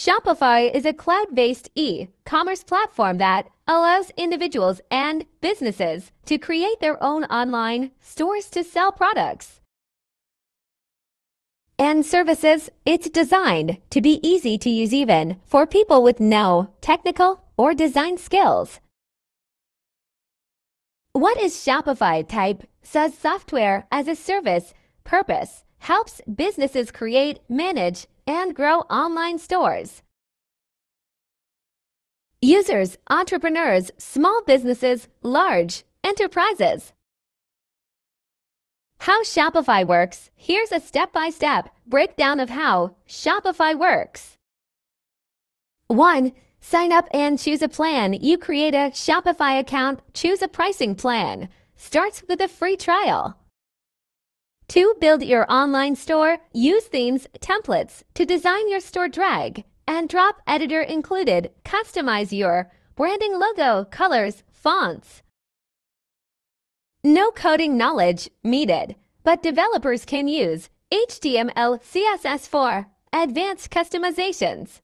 Shopify is a cloud-based e-commerce platform that allows individuals and businesses to create their own online stores to sell products and services. It's designed to be easy to use even for people with no technical or design skills. What is Shopify type SaaS software as a service purpose helps businesses create, manage, and grow online stores. Users, entrepreneurs, small businesses, large enterprises. How Shopify works. Here's a step-by-step breakdown of how Shopify works. 1. Sign up and choose a plan. You create a Shopify account, choose a pricing plan. Starts with a free trial. To build your online store, use themes, templates to design your store drag and drop editor included. Customize your branding logo, colors, fonts. No coding knowledge needed, but developers can use HTML, CSS for advanced customizations.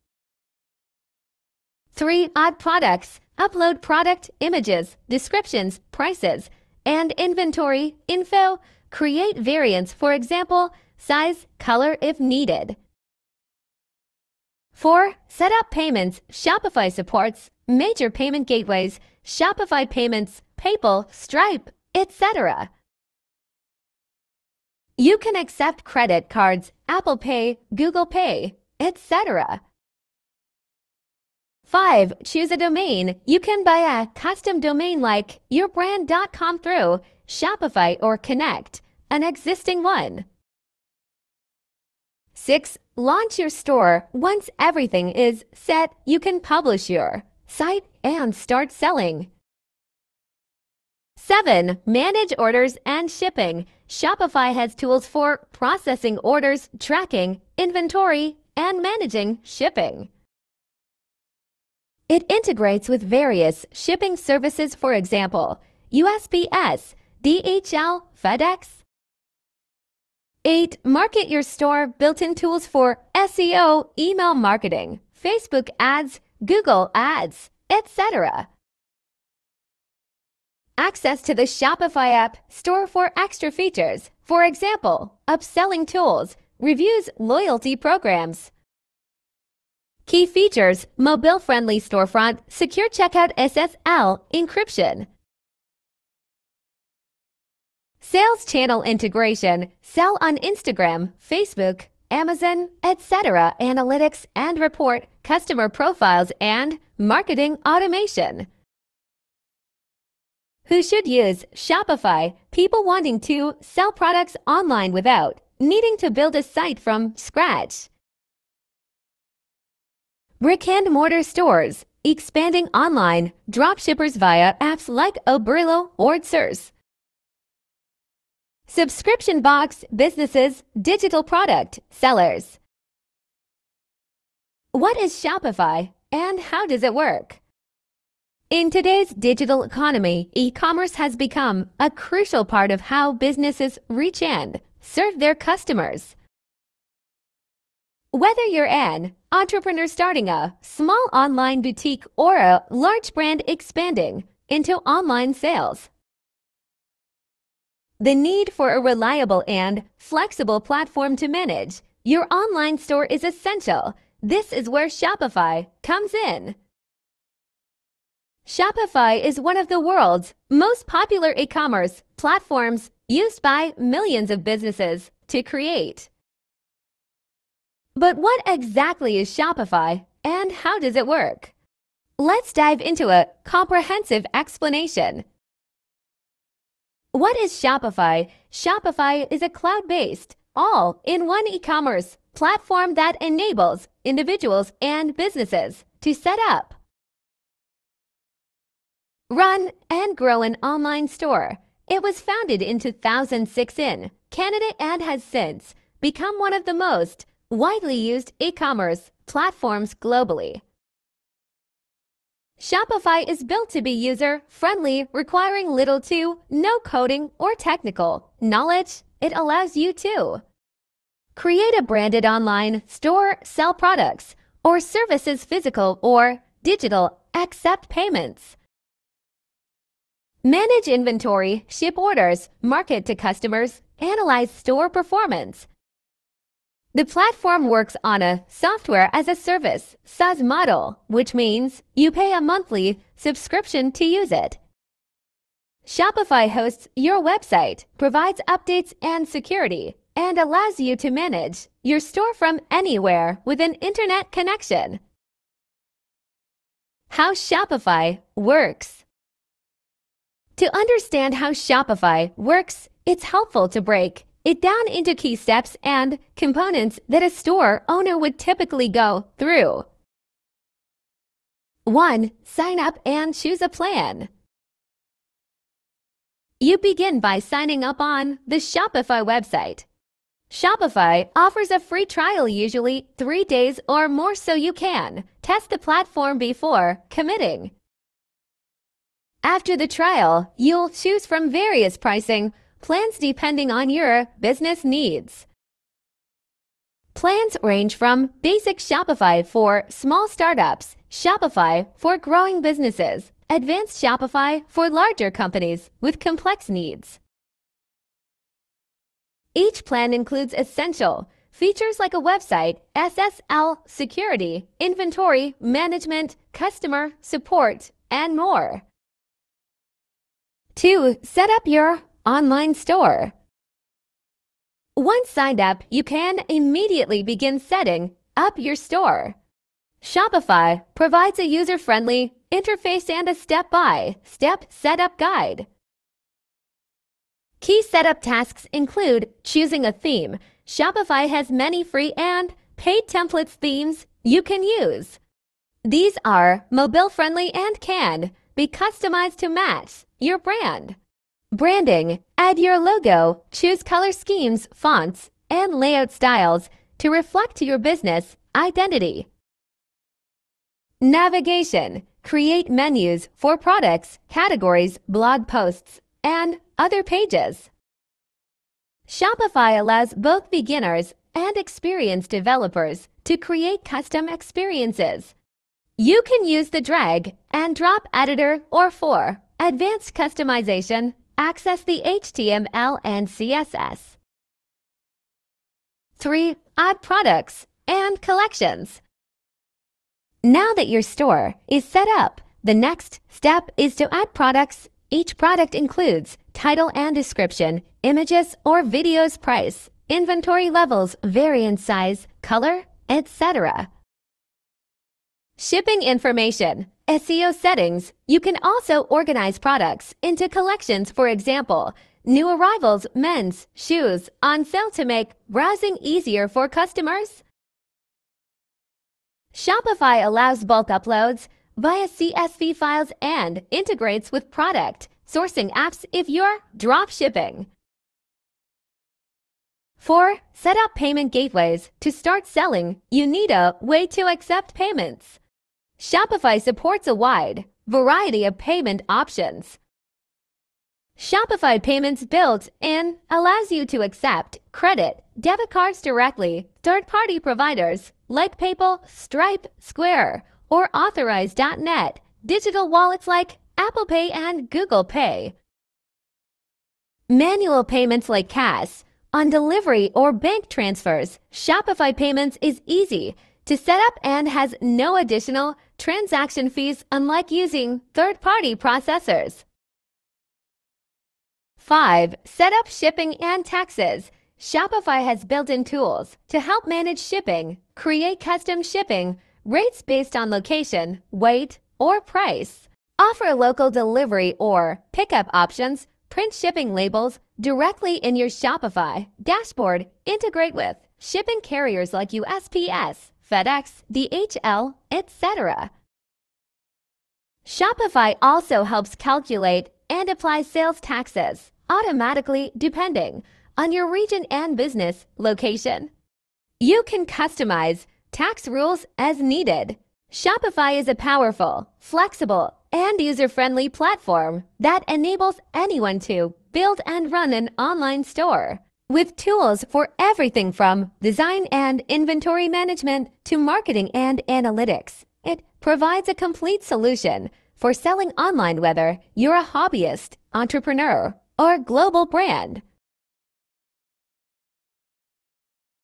3. Add products. Upload product images, descriptions, prices, and inventory info Create variants, for example, size, color if needed. 4. Set up payments. Shopify supports major payment gateways, Shopify Payments, PayPal, Stripe, etc. You can accept credit cards, Apple Pay, Google Pay, etc. 5. Choose a domain. You can buy a custom domain like yourbrand.com through Shopify or Connect an existing one. 6. Launch your store. Once everything is set, you can publish your site and start selling. 7. Manage orders and shipping. Shopify has tools for processing orders, tracking, inventory, and managing shipping. It integrates with various shipping services, for example, USPS, DHL, FedEx, 8. Market your store built-in tools for SEO, email marketing, Facebook ads, Google ads, etc. Access to the Shopify app store for extra features, for example, upselling tools, reviews, loyalty programs. Key features, mobile-friendly storefront, secure checkout SSL, encryption, Sales channel integration, sell on Instagram, Facebook, Amazon, etc. Analytics and report, customer profiles, and marketing automation. Who should use Shopify? People wanting to sell products online without needing to build a site from scratch. Brick and mortar stores, expanding online, dropshippers via apps like Oberlo or Source. Subscription box businesses, digital product sellers. What is Shopify and how does it work? In today's digital economy, e-commerce has become a crucial part of how businesses reach and serve their customers. Whether you're an entrepreneur starting a small online boutique or a large brand expanding into online sales, the need for a reliable and flexible platform to manage your online store is essential. This is where Shopify comes in. Shopify is one of the world's most popular e-commerce platforms used by millions of businesses to create. But what exactly is Shopify and how does it work? Let's dive into a comprehensive explanation. What is Shopify? Shopify is a cloud-based, all-in-one e-commerce platform that enables individuals and businesses to set up, run, and grow an online store. It was founded in 2006 in Canada and has since become one of the most widely used e-commerce platforms globally. Shopify is built to be user-friendly, requiring little to no coding or technical knowledge. It allows you to create a branded online store, sell products, or services physical or digital accept payments. Manage inventory, ship orders, market to customers, analyze store performance. The platform works on a software as a service SaaS model, which means you pay a monthly subscription to use it. Shopify hosts your website, provides updates and security, and allows you to manage your store from anywhere with an internet connection. How Shopify works. To understand how Shopify works, it's helpful to break it down into key steps and components that a store owner would typically go through. 1. Sign up and choose a plan. You begin by signing up on the Shopify website. Shopify offers a free trial usually three days or more so you can test the platform before committing. After the trial, you'll choose from various pricing plans depending on your business needs. Plans range from basic Shopify for small startups, Shopify for growing businesses, advanced Shopify for larger companies with complex needs. Each plan includes essential features like a website, SSL security, inventory, management, customer support, and more. 2. Set up your online store. Once signed up, you can immediately begin setting up your store. Shopify provides a user-friendly interface and a step-by-step setup guide. Key setup tasks include choosing a theme. Shopify has many free and paid templates themes you can use. These are mobile-friendly and can be customized to match your brand. Branding. Add your logo, choose color schemes, fonts, and layout styles to reflect your business identity. Navigation. Create menus for products, categories, blog posts, and other pages. Shopify allows both beginners and experienced developers to create custom experiences. You can use the drag and drop editor or for advanced customization, access the HTML and CSS. 3. Add products and collections. Now that your store is set up, the next step is to add products. Each product includes title and description, images or videos price, inventory levels, variant size, color, etc. Shipping information. SEO settings. You can also organize products into collections, for example, new arrivals, men's, shoes, on sale to make browsing easier for customers. Shopify allows bulk uploads via CSV files and integrates with product sourcing apps if you're drop shipping. 4. Set up payment gateways. To start selling, you need a way to accept payments. Shopify supports a wide variety of payment options. Shopify Payments built in allows you to accept credit, debit cards directly, third-party providers like PayPal, Stripe, Square, or Authorize.net, digital wallets like Apple Pay and Google Pay. Manual payments like cash, on delivery or bank transfers, Shopify Payments is easy to set up and has no additional transaction fees unlike using third-party processors. 5. Set up shipping and taxes. Shopify has built-in tools to help manage shipping, create custom shipping, rates based on location, weight, or price, offer local delivery or pickup options, print shipping labels directly in your Shopify dashboard, integrate with shipping carriers like USPS, FedEx, DHL, etc. Shopify also helps calculate and apply sales taxes automatically depending on your region and business location. You can customize tax rules as needed. Shopify is a powerful, flexible, and user-friendly platform that enables anyone to build and run an online store. With tools for everything from design and inventory management to marketing and analytics, it provides a complete solution for selling online whether you're a hobbyist, entrepreneur, or global brand.